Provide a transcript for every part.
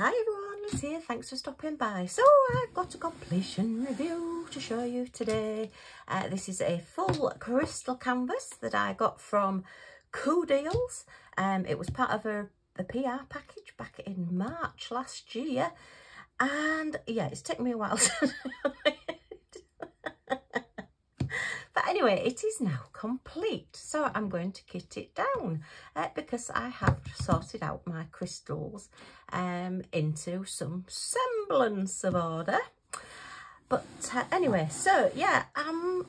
Hi everyone, Liz here, thanks for stopping by. So I've got a completion review to show you today. Uh, this is a full crystal canvas that I got from Coodeals. Um, it was part of a, a PR package back in March last year. And yeah, it's taken me a while anyway, it is now complete. So I'm going to kit it down uh, because I have sorted out my crystals um, into some semblance of order. But uh, anyway, so yeah, I'm,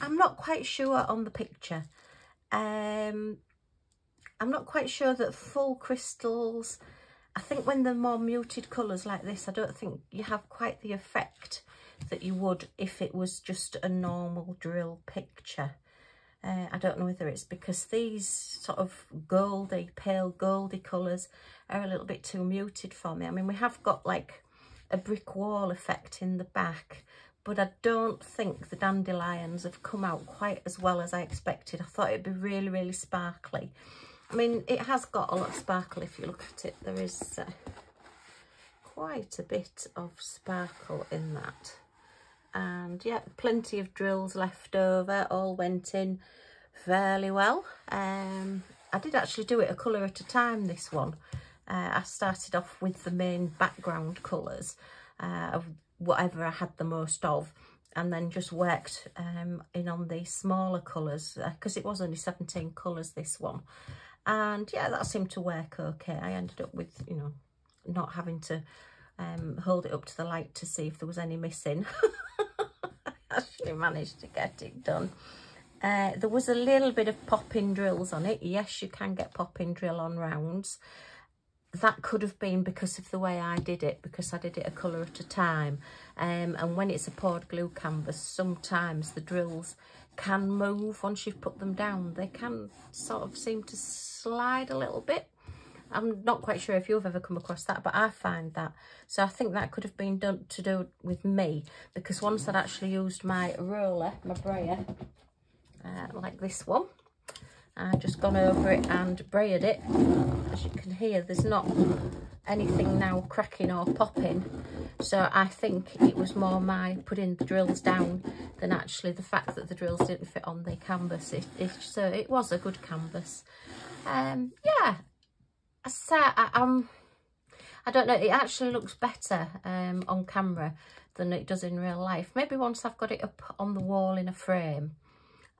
I'm not quite sure on the picture. Um, I'm not quite sure that full crystals, I think when they're more muted colours like this, I don't think you have quite the effect that you would if it was just a normal drill picture. Uh, I don't know whether it's because these sort of goldy, pale goldy colours are a little bit too muted for me. I mean, we have got like a brick wall effect in the back, but I don't think the dandelions have come out quite as well as I expected. I thought it'd be really, really sparkly. I mean, it has got a lot of sparkle if you look at it. There is uh, quite a bit of sparkle in that and yeah plenty of drills left over all went in fairly well. Um i did actually do it a colour at a time this one. Uh, i started off with the main background colours uh, of whatever i had the most of and then just worked um, in on the smaller colours because uh, it was only 17 colours this one. And yeah that seemed to work okay. I ended up with you know not having to um, hold it up to the light to see if there was any missing I actually managed to get it done. Uh, there was a little bit of popping drills on it. Yes, you can get popping drill on rounds. That could have been because of the way I did it, because I did it a colour at a time. Um, and when it's a poured glue canvas, sometimes the drills can move once you've put them down. They can sort of seem to slide a little bit. I'm not quite sure if you've ever come across that, but I find that. So I think that could have been done to do with me because once I'd actually used my roller, my brayer, uh, like this one, I've just gone over it and brayered it. As you can hear, there's not anything now cracking or popping. So I think it was more my putting the drills down than actually the fact that the drills didn't fit on the canvas. It, it, so it was a good canvas. Um, yeah, I say, I, um, I don't know, it actually looks better um, on camera than it does in real life. Maybe once I've got it up on the wall in a frame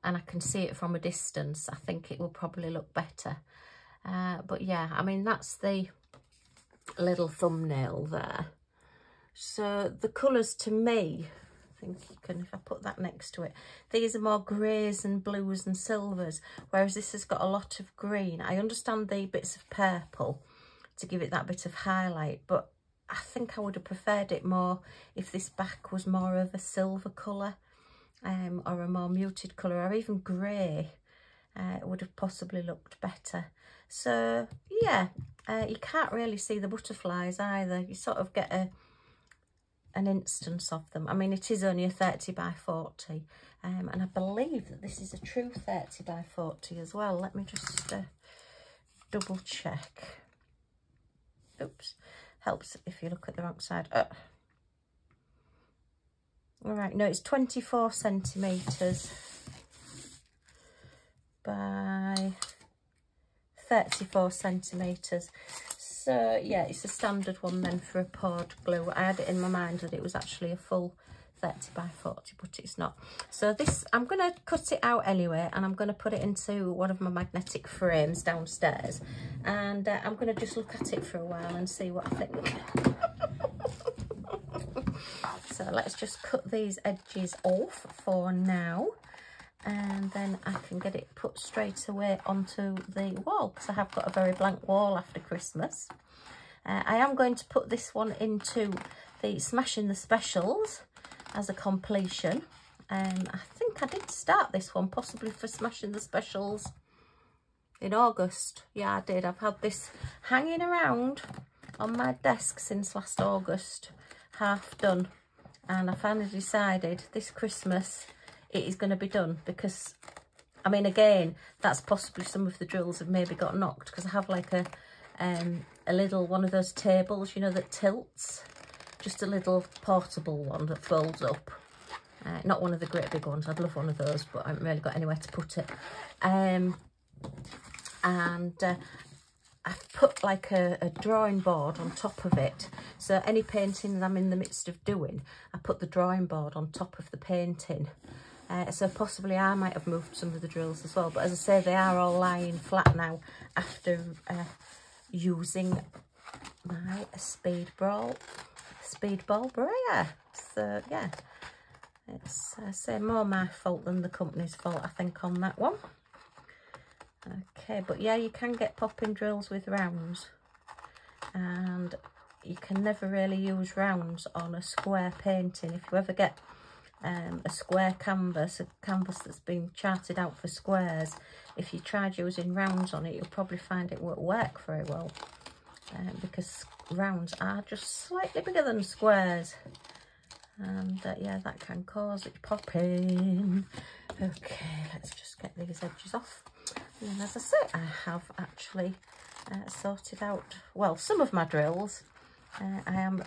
and I can see it from a distance, I think it will probably look better. Uh, but yeah, I mean, that's the little thumbnail there. So the colours to me, think you can, if I put that next to it, these are more greys and blues and silvers, whereas this has got a lot of green. I understand the bits of purple to give it that bit of highlight, but I think I would have preferred it more if this back was more of a silver colour um, or a more muted colour or even grey. Uh, would have possibly looked better. So, yeah, uh, you can't really see the butterflies either. You sort of get a an instance of them. I mean, it is only a 30 by 40. Um, and I believe that this is a true 30 by 40 as well. Let me just uh, double check. Oops. Helps if you look at the wrong side. Uh. All right, no, it's 24 centimetres by 34 centimetres. So yeah, it's a standard one then for a poured glue. I had it in my mind that it was actually a full 30 by 40, but it's not. So this, I'm going to cut it out anyway, and I'm going to put it into one of my magnetic frames downstairs. And uh, I'm going to just look at it for a while and see what I think. so let's just cut these edges off for now and then I can get it put straight away onto the wall because I have got a very blank wall after Christmas. Uh, I am going to put this one into the Smashing the Specials as a completion. Um, I think I did start this one possibly for Smashing the Specials in August. Yeah, I did. I've had this hanging around on my desk since last August, half done. And I finally decided this Christmas it is going to be done because I mean again that's possibly some of the drills have maybe got knocked because I have like a um a little one of those tables, you know, that tilts. Just a little portable one that folds up. Uh, not one of the great big ones. I'd love one of those, but I haven't really got anywhere to put it. Um, and uh, I've put like a, a, drawing board on top of it. So any painting that I'm in the midst of doing, I put the drawing board on top of the painting. Uh, so possibly I might have moved some of the drills as well. But as I say, they are all lying flat now after uh, using my speed ball, Speedball brayer. So yeah, it's I say more my fault than the company's fault, I think, on that one. Okay, but yeah, you can get popping drills with rounds. And you can never really use rounds on a square painting. If you ever get um, a square canvas, a canvas that's been charted out for squares, if you tried using rounds on it, you'll probably find it won't work very well. Um, because rounds are just slightly bigger than squares. And uh, yeah that can cause it popping. Okay let's just get these edges off. And as I say I have actually uh, sorted out well some of my drills. Uh, I am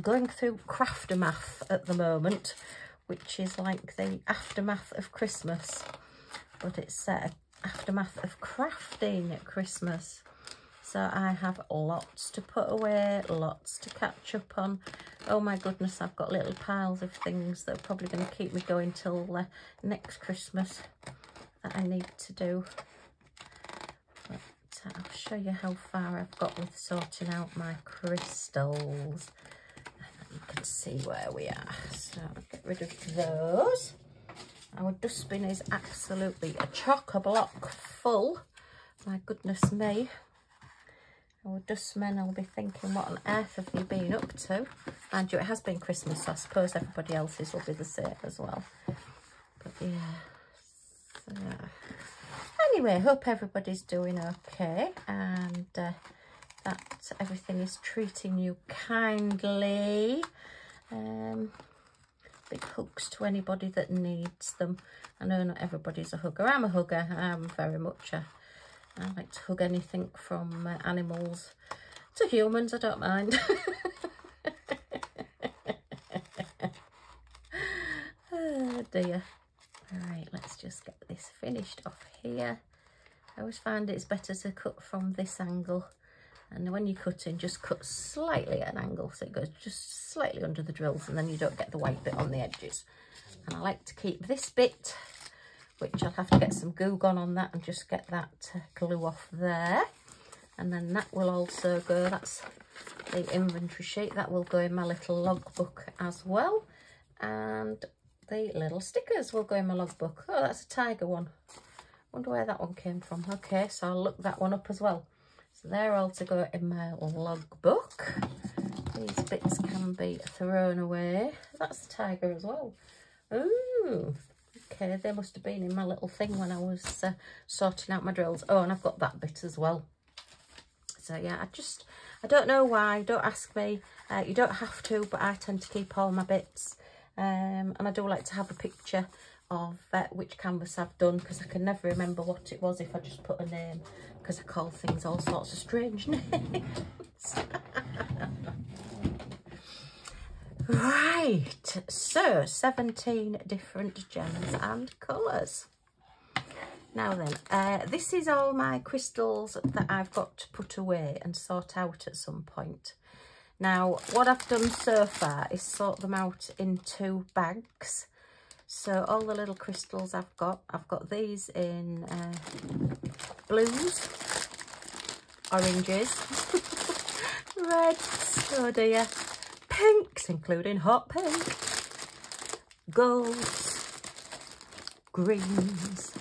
going through Craftamath at the moment which is like the aftermath of Christmas but it's uh, aftermath of crafting at Christmas so I have lots to put away, lots to catch up on. Oh my goodness, I've got little piles of things that are probably going to keep me going till uh, next Christmas that I need to do. But uh, I'll show you how far I've got with sorting out my crystals. You can see where we are. So get rid of those. Our dustbin is absolutely a chock-a-block full. My goodness me. Our dustmen will be thinking, what on earth have you been up to? And you, it has been Christmas, so I suppose everybody else's will be the same as well. But yeah. So, anyway, hope everybody's doing okay and uh, that everything is treating you kindly. Um, big hugs to anybody that needs them. I know not everybody's a hugger. I'm a hugger. I'm very much a I like to hug anything from uh, animals to humans, I don't mind. oh dear. Alright, let's just get this finished off here. I always find it's better to cut from this angle. And when you cut in, just cut slightly at an angle so it goes just slightly under the drills and then you don't get the white bit on the edges. And I like to keep this bit which I'll have to get some glue gun on that and just get that uh, glue off there. And then that will also go, that's the inventory sheet, that will go in my little logbook as well. And the little stickers will go in my logbook. Oh, that's a tiger one. Wonder where that one came from. Okay, so I'll look that one up as well. So they're all to go in my logbook. These bits can be thrown away. That's the tiger as well. Ooh, okay they must have been in my little thing when I was uh, sorting out my drills oh and I've got that bit as well so yeah I just I don't know why don't ask me uh, you don't have to but I tend to keep all my bits um, and I do like to have a picture of uh, which canvas I've done because I can never remember what it was if I just put a name because I call things all sorts of strange names Right, so 17 different gems and colours. Now then, uh, this is all my crystals that I've got to put away and sort out at some point. Now, what I've done so far is sort them out into bags. So all the little crystals I've got, I've got these in uh, blues, oranges, reds, oh dear, pinks, including hot pink, golds, greens,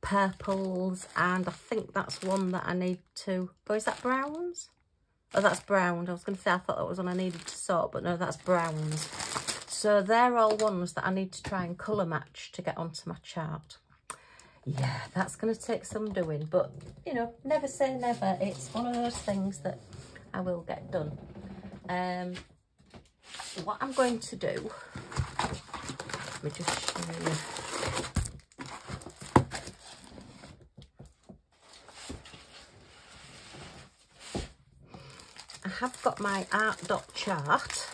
purples, and I think that's one that I need to... Oh, is that browns? Oh, that's brown. I was going to say I thought that was one I needed to sort, but no, that's browns. So they're all ones that I need to try and colour match to get onto my chart. Yeah, that's going to take some doing, but, you know, never say never. It's one of those things that I will get done. Um, what I'm going to do, let me just show you. I have got my art dot chart,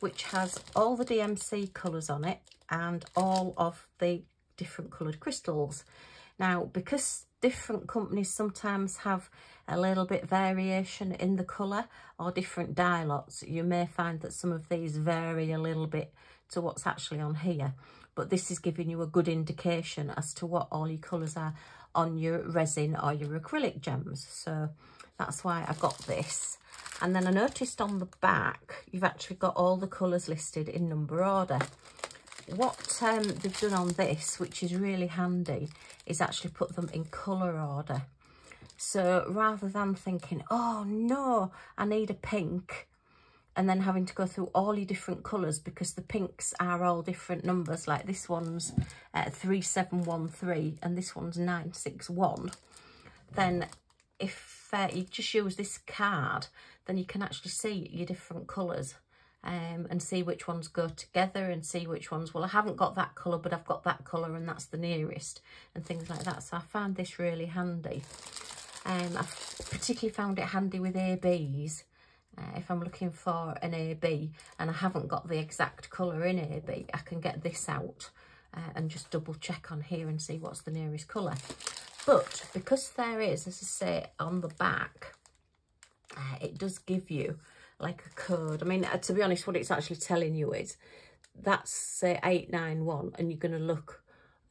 which has all the DMC colours on it and all of the different coloured crystals. Now, because different companies sometimes have a little bit variation in the colour or different dye lots, you may find that some of these vary a little bit to what's actually on here. But this is giving you a good indication as to what all your colours are on your resin or your acrylic gems. So that's why I got this. And then I noticed on the back, you've actually got all the colours listed in number order. What um, they've done on this, which is really handy, is actually put them in colour order. So rather than thinking, oh no, I need a pink, and then having to go through all your different colours because the pinks are all different numbers, like this one's uh, 3713 and this one's 961, then if uh, you just use this card, then you can actually see your different colours um, and see which ones go together and see which ones, well, I haven't got that colour, but I've got that colour and that's the nearest and things like that. So I found this really handy. Um, I've particularly found it handy with ABs. Uh, if I'm looking for an AB and I haven't got the exact colour in AB, I can get this out uh, and just double check on here and see what's the nearest colour. But because there is, as I say, on the back, uh, it does give you like a code. I mean, uh, to be honest, what it's actually telling you is that's say 891 and you're going to look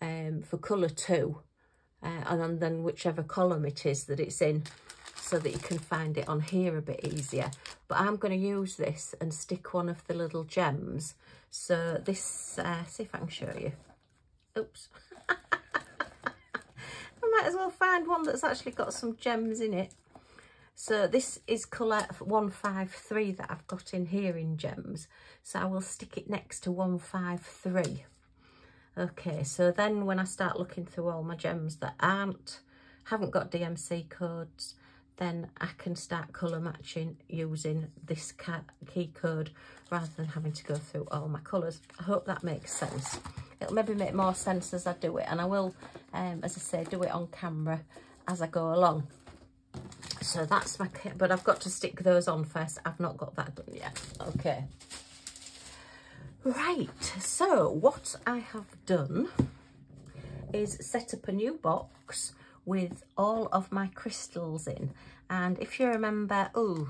um, for colour 2 uh, and then whichever column it is that it's in so that you can find it on here a bit easier. But I'm going to use this and stick one of the little gems. So this, uh, see if I can show you. Oops. I might as well find one that's actually got some gems in it. So this is colour 153 that I've got in here in gems. So I will stick it next to 153. Okay, so then when I start looking through all my gems that aren't, haven't got DMC codes, then I can start colour matching using this key code rather than having to go through all my colours. I hope that makes sense. It'll maybe make more sense as I do it and I will, um, as I say, do it on camera as I go along. So that's my kit, but I've got to stick those on first. I've not got that done yet. Okay. Right, so what I have done is set up a new box with all of my crystals in. And if you remember, oh,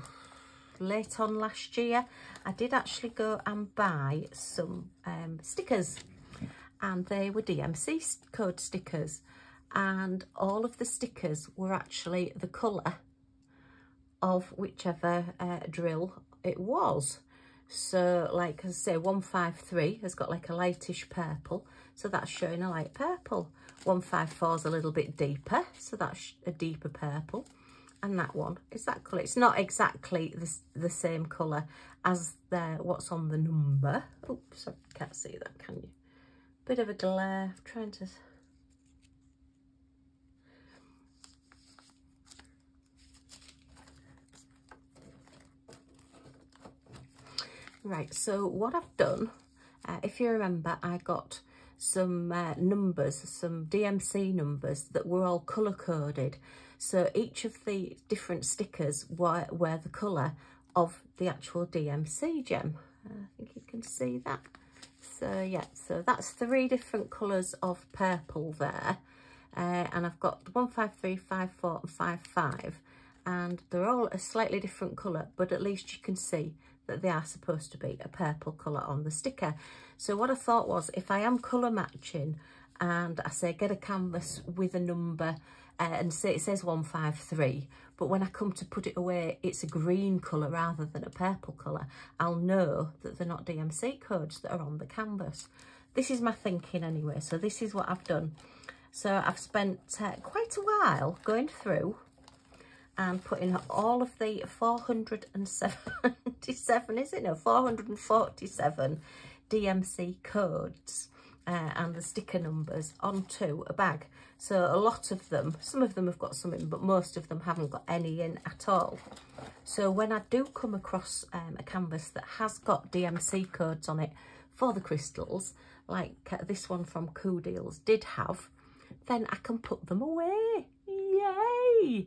late on last year, I did actually go and buy some um, stickers and they were DMC code stickers and all of the stickers were actually the colour of whichever uh, drill it was. So like I say, 153 has got like a lightish purple, so that's showing a light purple. 154 is a little bit deeper, so that's a deeper purple. And that one is that colour. It's not exactly the, the same colour as the what's on the number. Oops, I can't see that, can you? Bit of a glare, I'm trying to Right, so what I've done, uh, if you remember, I got some uh, numbers, some DMC numbers that were all colour coded. So each of the different stickers were, were the colour of the actual DMC gem. Uh, I think you can see that. So yeah, so that's three different colours of purple there. Uh, and I've got 153, 54 and 55 and they're all a slightly different colour but at least you can see that they are supposed to be a purple colour on the sticker. So what I thought was if I am colour matching and I say get a canvas with a number uh, and say it says 153 but when I come to put it away it's a green colour rather than a purple colour I'll know that they're not DMC codes that are on the canvas. This is my thinking anyway so this is what I've done. So I've spent uh, quite a while going through and putting all of the 477, is it? No, 447 DMC codes uh, and the sticker numbers onto a bag. So a lot of them, some of them have got some in, but most of them haven't got any in at all. So when I do come across um, a canvas that has got DMC codes on it for the crystals, like uh, this one from Coodeals did have, then I can put them away. Yay!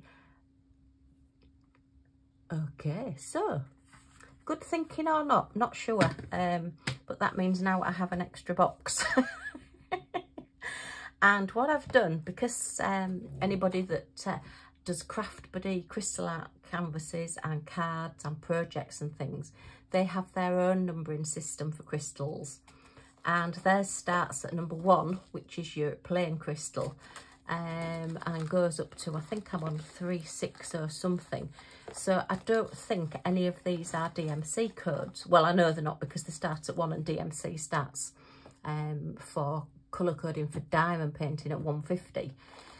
Okay, so good thinking or not, not sure. Um, but that means now I have an extra box. and what I've done, because um, anybody that uh, does craft buddy crystal art canvases and cards and projects and things, they have their own numbering system for crystals. And theirs starts at number one, which is your plain crystal, um, and goes up to, I think I'm on 3, 6 or something. So I don't think any of these are DMC codes. Well, I know they're not because they start at 1 and DMC starts um, for colour coding for diamond painting at 150.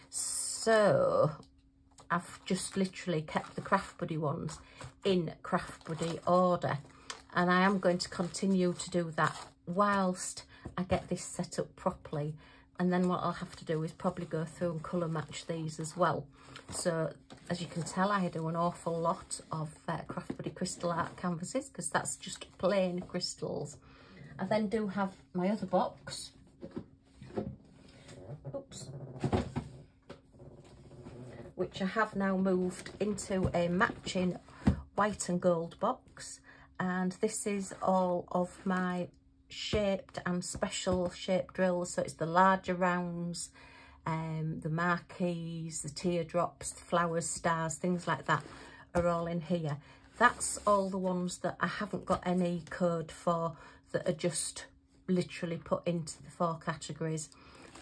So I've just literally kept the Craft Buddy ones in Craft Buddy order. And I am going to continue to do that whilst I get this set up properly and then what I'll have to do is probably go through and colour match these as well. So as you can tell I do an awful lot of uh, Craft Buddy crystal art canvases because that's just plain crystals. I then do have my other box. Oops. Which I have now moved into a matching white and gold box and this is all of my shaped and special shaped drills. So it's the larger rounds, um, the marquees, the teardrops, the flowers, stars, things like that are all in here. That's all the ones that I haven't got any code for that are just literally put into the four categories.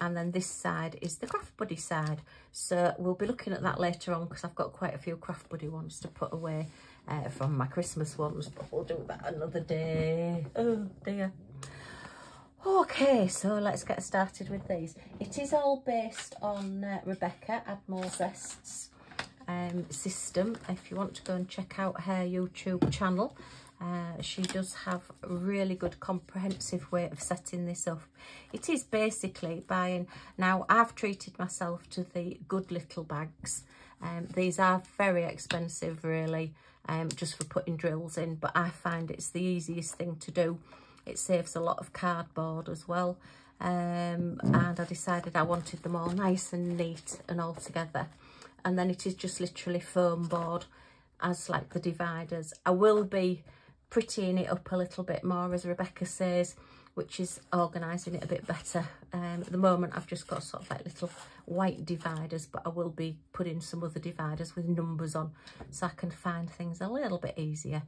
And then this side is the Craft Buddy side. So we'll be looking at that later on because I've got quite a few Craft Buddy ones to put away uh, from my Christmas ones. But we'll do that another day. Oh dear. Okay, so let's get started with these. It is all based on uh, Rebecca Zest's um, system. If you want to go and check out her YouTube channel, uh, she does have a really good comprehensive way of setting this up. It is basically buying, now I've treated myself to the good little bags. Um, these are very expensive really, um, just for putting drills in, but I find it's the easiest thing to do it saves a lot of cardboard as well. Um, and I decided I wanted them all nice and neat and all together. And then it is just literally foam board as like the dividers. I will be prettying it up a little bit more, as Rebecca says, which is organising it a bit better. Um, at the moment, I've just got sort of like little white dividers, but I will be putting some other dividers with numbers on so I can find things a little bit easier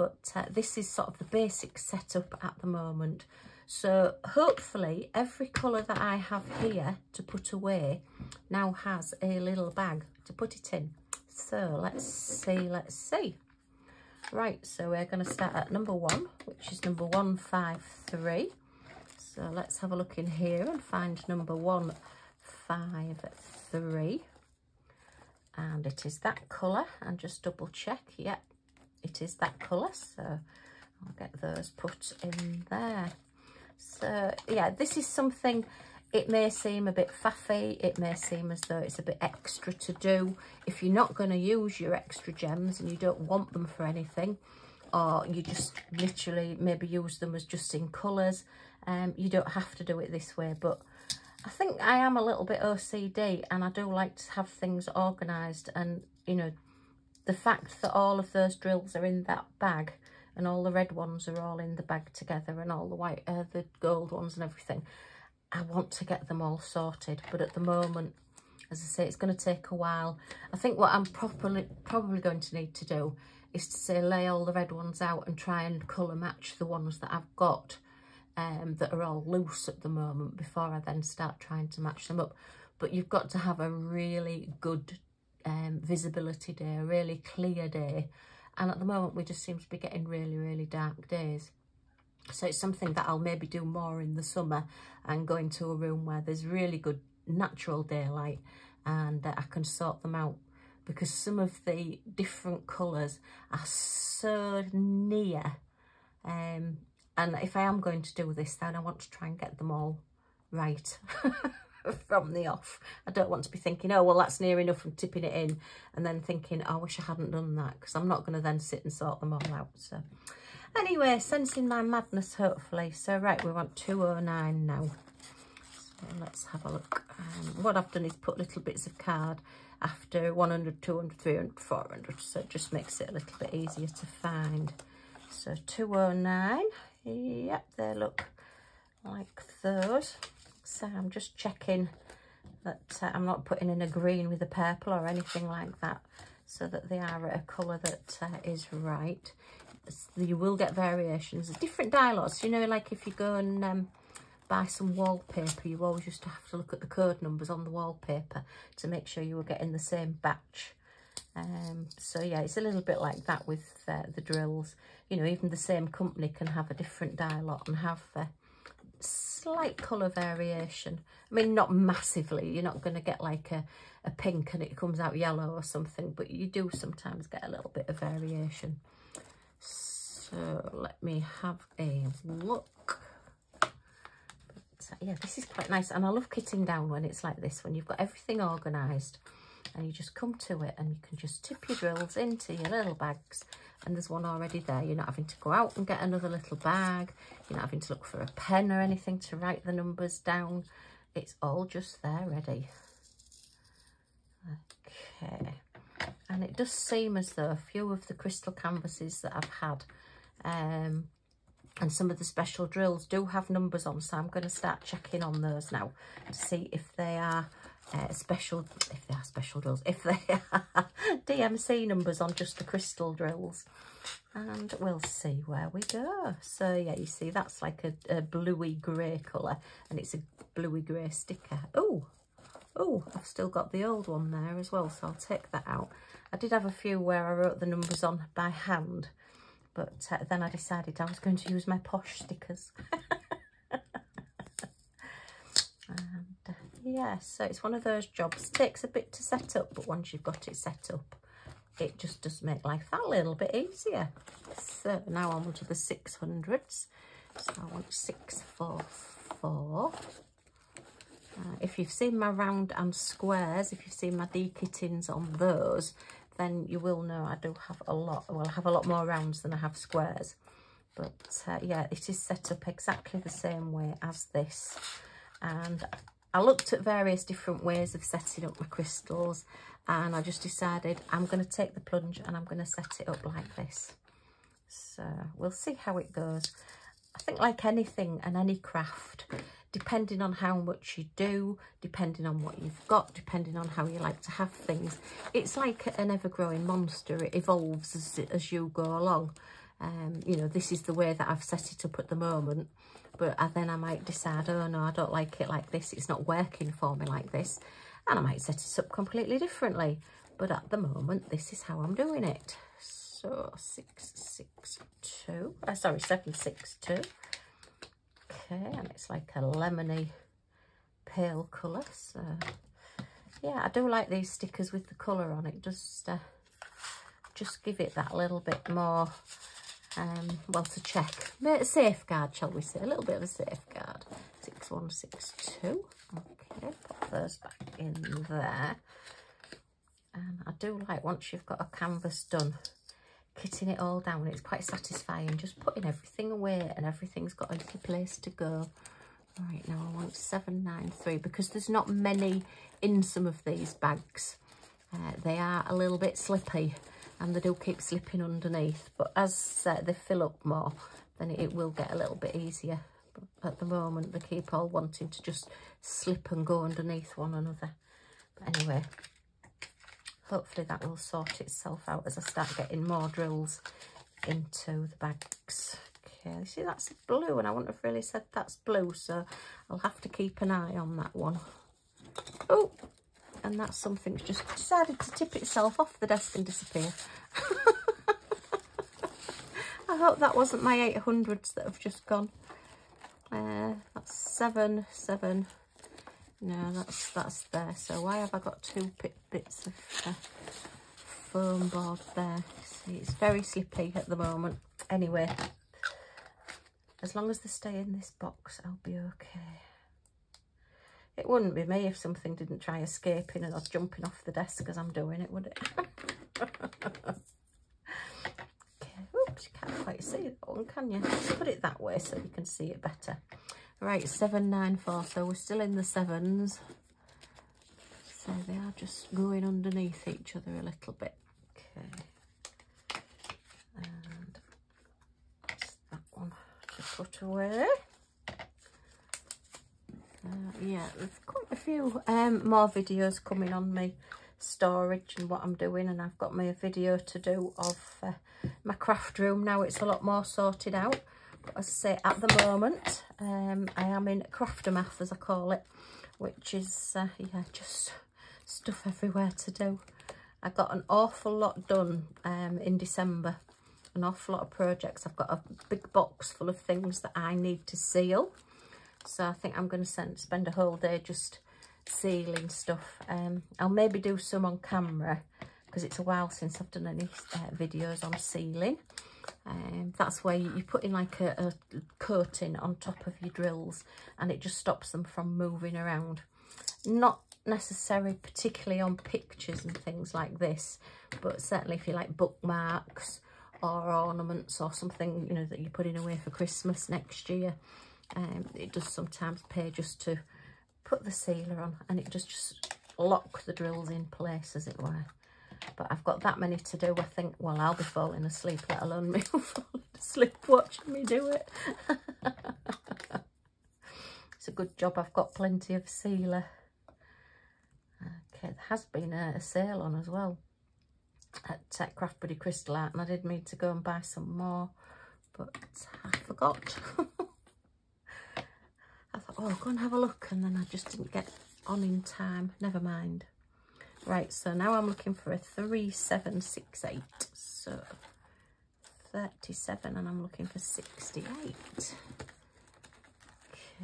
but uh, this is sort of the basic setup at the moment. So hopefully every colour that I have here to put away now has a little bag to put it in. So let's see, let's see. Right, so we're going to start at number one, which is number 153. So let's have a look in here and find number 153. And it is that colour, and just double check, yep, it is that colour so I'll get those put in there. So yeah this is something it may seem a bit faffy it may seem as though it's a bit extra to do. If you're not going to use your extra gems and you don't want them for anything or you just literally maybe use them as just in colours um you don't have to do it this way. But I think I am a little bit OCD and I do like to have things organised and you know the fact that all of those drills are in that bag and all the red ones are all in the bag together and all the white, uh, the gold ones and everything, I want to get them all sorted. But at the moment, as I say, it's going to take a while. I think what I'm probably, probably going to need to do is to say lay all the red ones out and try and colour match the ones that I've got um, that are all loose at the moment before I then start trying to match them up. But you've got to have a really good um, visibility day, a really clear day. And at the moment, we just seem to be getting really, really dark days. So it's something that I'll maybe do more in the summer and go into a room where there's really good natural daylight and uh, I can sort them out because some of the different colours are so near. Um, and if I am going to do this, then I want to try and get them all right. from the off. I don't want to be thinking, oh, well, that's near enough and tipping it in and then thinking, oh, I wish I hadn't done that because I'm not going to then sit and sort them all out. So anyway, sensing my madness, hopefully. So, right, we want 209 now. So let's have a look. Um, what I've done is put little bits of card after 100, 200, 300, 400. So it just makes it a little bit easier to find. So 209. Yep, they look like those. So I'm just checking that uh, I'm not putting in a green with a purple or anything like that so that they are a colour that uh, is right. You will get variations. Different lots, you know, like if you go and um, buy some wallpaper, you always used to have to look at the code numbers on the wallpaper to make sure you were getting the same batch. Um, so yeah, it's a little bit like that with uh, the drills. You know, even the same company can have a different lot and have uh, slight colour variation. I mean, not massively. You're not going to get like a, a pink and it comes out yellow or something, but you do sometimes get a little bit of variation. So let me have a look. But, uh, yeah, this is quite nice. And I love kitting down when it's like this, when you've got everything organised and you just come to it and you can just tip your drills into your little bags and there's one already there. You're not having to go out and get another little bag. You're not having to look for a pen or anything to write the numbers down. It's all just there ready. Okay. And it does seem as though a few of the crystal canvases that I've had um, and some of the special drills do have numbers on. So I'm going to start checking on those now to see if they are uh, special, if they are special drills, if they are DMC numbers on just the crystal drills. And we'll see where we go. So yeah, you see that's like a, a bluey grey colour and it's a bluey grey sticker. Oh, oh, I've still got the old one there as well, so I'll take that out. I did have a few where I wrote the numbers on by hand, but uh, then I decided I was going to use my posh stickers. yeah so it's one of those jobs. It takes a bit to set up but once you've got it set up it just does make life a little bit easier. So now on to the 600s so I want 644 uh, if you've seen my round and squares if you've seen my dekittings on those then you will know I do have a lot well I have a lot more rounds than I have squares. But uh, yeah it is set up exactly the same way as this. And I looked at various different ways of setting up my crystals and I just decided I'm going to take the plunge and I'm going to set it up like this. So we'll see how it goes. I think like anything and any craft, depending on how much you do, depending on what you've got, depending on how you like to have things, it's like an ever-growing monster. It evolves as, as you go along. Um, you know, this is the way that I've set it up at the moment but then I might decide, oh no, I don't like it like this. It's not working for me like this. And I might set it up completely differently. But at the moment, this is how I'm doing it. So 662, uh, sorry, 762. Okay, and it's like a lemony pale colour. So yeah, I do like these stickers with the colour on it. Just, uh, just give it that little bit more um, well, to check, a safeguard, shall we say, a little bit of a safeguard. 6162, okay, put those back in there. And I do like, once you've got a canvas done, kitting it all down, it's quite satisfying, just putting everything away and everything's got a little place to go. Right, now I want 793, because there's not many in some of these bags. Uh, they are a little bit slippy and they do keep slipping underneath but as uh, they fill up more then it will get a little bit easier. But at the moment they keep all wanting to just slip and go underneath one another. But anyway hopefully that will sort itself out as I start getting more drills into the bags. Okay see that's blue and I wouldn't have really said that's blue so I'll have to keep an eye on that one. Oh and that's something that's just decided to tip itself off the desk and disappear. I hope that wasn't my 800s that have just gone. Uh, that's seven, seven. No, that's that's there. So why have I got two bits of uh, foam board there? See, it's very slippy at the moment. Anyway, as long as they stay in this box, I'll be okay. It wouldn't be me if something didn't try escaping and or jumping off the desk as I'm doing it, would it? okay. Oops, you can't quite see that one, oh, can you? Just put it that way so you can see it better. Right, 794, so we're still in the sevens. So they are just going underneath each other a little bit. Okay. And that one to put away. Yeah, there's quite a few um, more videos coming on me storage and what I'm doing and I've got my video to do of uh, my craft room. Now it's a lot more sorted out but as I say at the moment um, I am in craftermath as I call it which is uh, yeah just stuff everywhere to do. I got an awful lot done um, in December. An awful lot of projects. I've got a big box full of things that I need to seal so I think I'm going to spend a whole day just sealing stuff. Um, I'll maybe do some on camera because it's a while since I've done any uh, videos on sealing. Um, that's where you, you put in like a, a coating on top of your drills and it just stops them from moving around. Not necessary particularly on pictures and things like this, but certainly if you like bookmarks or ornaments or something, you know, that you're putting away for Christmas next year, um, it does sometimes pay just to put the sealer on and it just, just lock the drills in place as it were. But I've got that many to do. I think, well, I'll be falling asleep, let alone me falling asleep watching me do it. it's a good job I've got plenty of sealer. Okay, there has been a, a sale on as well at Tech Craft Buddy Crystal Art and I did mean to go and buy some more, but I forgot. I thought, oh, go and have a look. And then I just didn't get on in time. Never mind. Right, so now I'm looking for a 3768. So 37 and I'm looking for 68.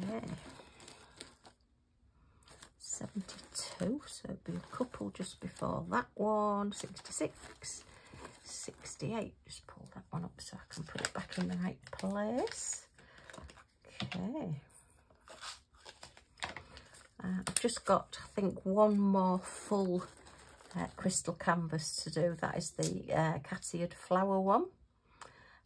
Okay. 72, so it'd be a couple just before that one. 66, 68. Just pull that one up so I can put it back in the right place. Okay. Uh, I've just got, I think, one more full uh, crystal canvas to do. That is the uh, flower one.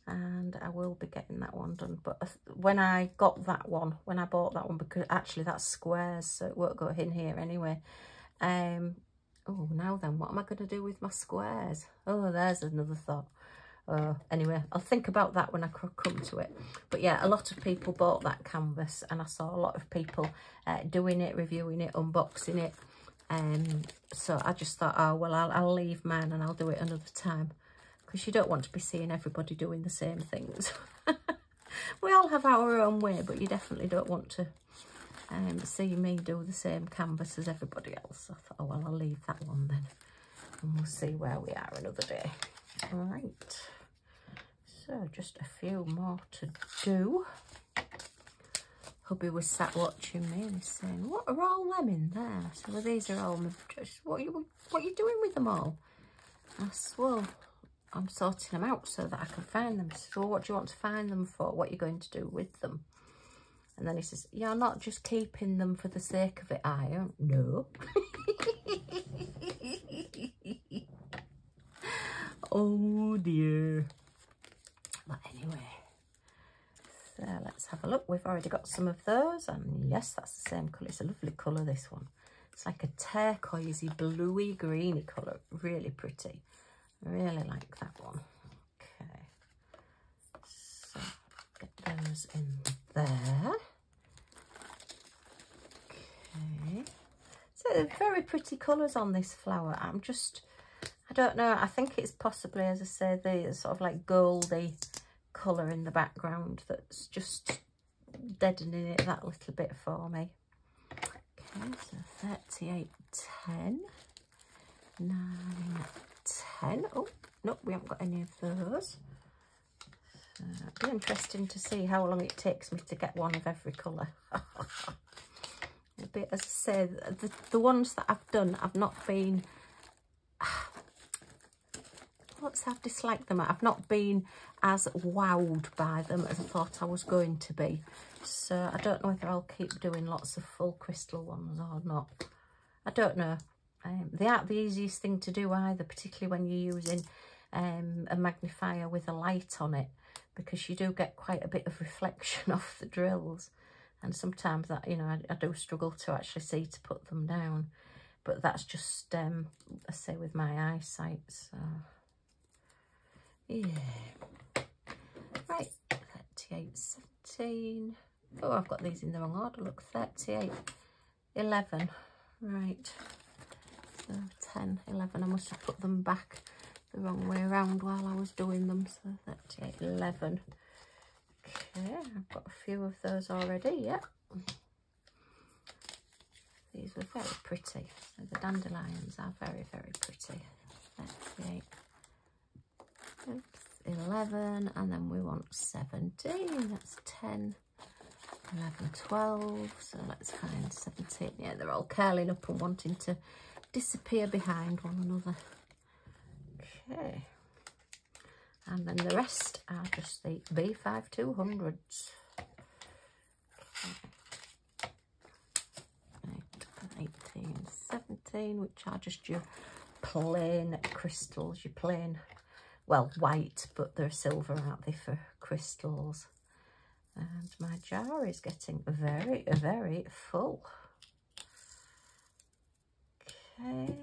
And I will be getting that one done. But when I got that one, when I bought that one, because actually that's squares, so it won't go in here anyway. Um, oh, now then, what am I going to do with my squares? Oh, there's another thought. Uh, anyway, I'll think about that when I come to it. But yeah, a lot of people bought that canvas and I saw a lot of people uh, doing it, reviewing it, unboxing it. Um, so I just thought, oh, well, I'll, I'll leave mine and I'll do it another time. Because you don't want to be seeing everybody doing the same things. we all have our own way, but you definitely don't want to um, see me do the same canvas as everybody else. I thought, oh, well, I'll leave that one then. And we'll see where we are another day. Right. So just a few more to do. Hubby was sat watching me and saying, what are all them in there? So well, these are all, just, what are you, what are you doing with them all? I said, well, I'm sorting them out so that I can find them. So what do you want to find them for? What are you going to do with them? And then he says, you're not just keeping them for the sake of it, are you? No. oh dear. But anyway, so let's have a look. We've already got some of those. And yes, that's the same colour. It's a lovely colour, this one. It's like a turquoisey, bluey, greeny colour. Really pretty. Really like that one. Okay. So get those in there. Okay. So very pretty colours on this flower. I'm just, I don't know, I think it's possibly, as I say, the sort of like goldy colour in the background that's just deadening it that little bit for me. Okay, so 38, 10, 9, 10. Oh, no, we haven't got any of those. It'll be interesting to see how long it takes me to get one of every colour. A bit, as I say, the, the ones that I've done, I've not been, I've disliked them I've not been as wowed by them as I thought I was going to be. So I don't know whether I'll keep doing lots of full crystal ones or not. I don't know. Um, they aren't the easiest thing to do either, particularly when you're using um, a magnifier with a light on it, because you do get quite a bit of reflection off the drills. and sometimes that you know I, I, do struggle to actually see to put them down but that's just um I say with my eyesight so yeah. Right 38 17 oh I've got these in the wrong order look 38 11 right. So 10 11 I must have put them back the wrong way around while I was doing them so 38 11 okay I've got a few of those already yeah these were very pretty. So the dandelions are very very pretty. 38 Oops, 11 and then we want 17 that's 10 11 12 so let's find 17 yeah they're all curling up and wanting to disappear behind one another. Okay. And then the rest are just the B5200s okay. 18 17 which are just your plain crystals your plain well white but they're silver aren't they for crystals? And my jar is getting very very full. Okay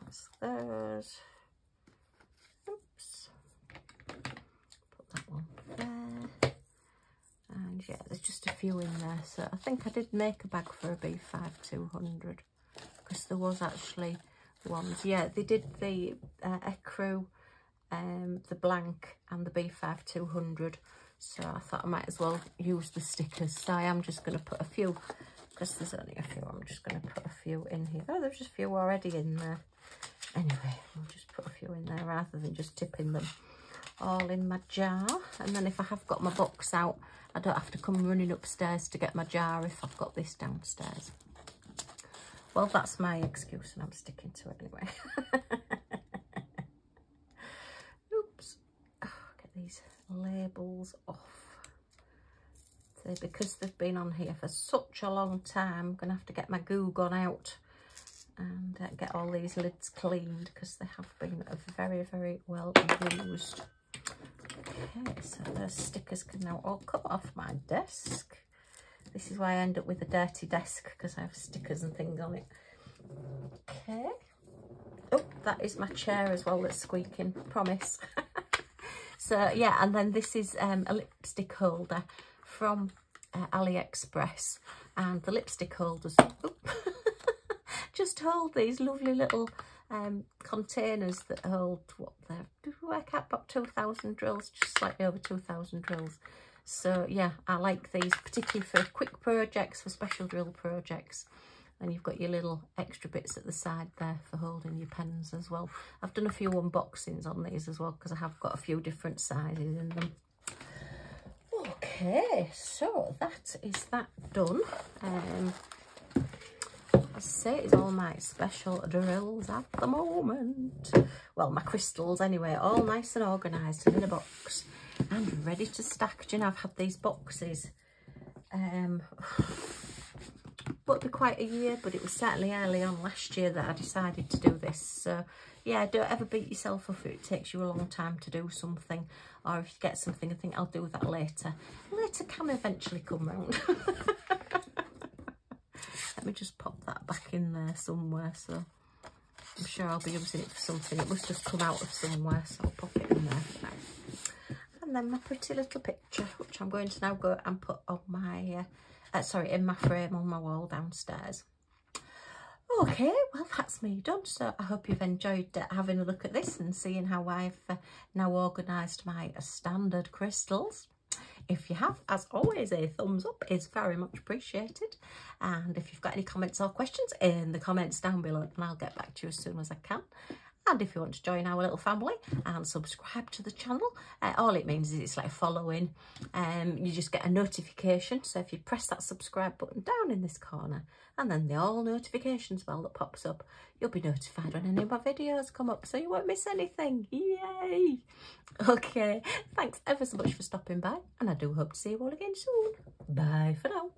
that's those oops. Put that one there. And yeah there's just a few in there. So I think I did make a bag for a B5200 because there was actually ones. Yeah they did the uh, Ecru um the blank and the B5200 so I thought I might as well use the stickers. So I am just going to put a few, because there's only a few, I'm just going to put a few in here. Oh, there's just a few already in there. Anyway, I'll just put a few in there rather than just tipping them all in my jar. And then if I have got my box out, I don't have to come running upstairs to get my jar if I've got this downstairs. Well, that's my excuse and I'm sticking to it anyway. Oops. Oh, get these labels off. So because they've been on here for such a long time, I'm going to have to get my goo gone out and uh, get all these lids cleaned because they have been very, very well used. Okay, so those stickers can now all come off my desk. This is why I end up with a dirty desk because I have stickers and things on it. Okay. Oh, that is my chair as well that's squeaking, promise. So yeah, and then this is um, a lipstick holder from uh, AliExpress. And the lipstick holders just hold these lovely little um, containers that hold what they're, work out about 2,000 drills, just slightly over 2,000 drills. So yeah, I like these, particularly for quick projects, for special drill projects. And you've got your little extra bits at the side there for holding your pens as well. I've done a few unboxings on these as well because I have got a few different sizes in them. Okay, so that is that done. Um, I say, it's all my special drills at the moment. Well, my crystals anyway, all nice and organised and in a box and ready to stack. Do you know, I've had these boxes um, would be quite a year, but it was certainly early on last year that I decided to do this. So yeah, don't ever beat yourself up if it takes you a long time to do something, or if you get something and think, I'll do that later. Later can eventually come round. Let me just pop that back in there somewhere, so I'm sure I'll be using it for something. It must have come out of somewhere, so I'll pop it in there. And then my pretty little picture, which I'm going to now go and put on my uh, uh, sorry, in my frame on my wall downstairs. Okay, well, that's me done. So I hope you've enjoyed uh, having a look at this and seeing how I've uh, now organised my standard crystals. If you have, as always, a thumbs up is very much appreciated. And if you've got any comments or questions, in the comments down below, and I'll get back to you as soon as I can. And if you want to join our little family and subscribe to the channel, uh, all it means is it's like following. Um, you just get a notification. So if you press that subscribe button down in this corner and then the all notifications bell that pops up, you'll be notified when any of my videos come up so you won't miss anything. Yay! Okay, thanks ever so much for stopping by and I do hope to see you all again soon. Bye for now.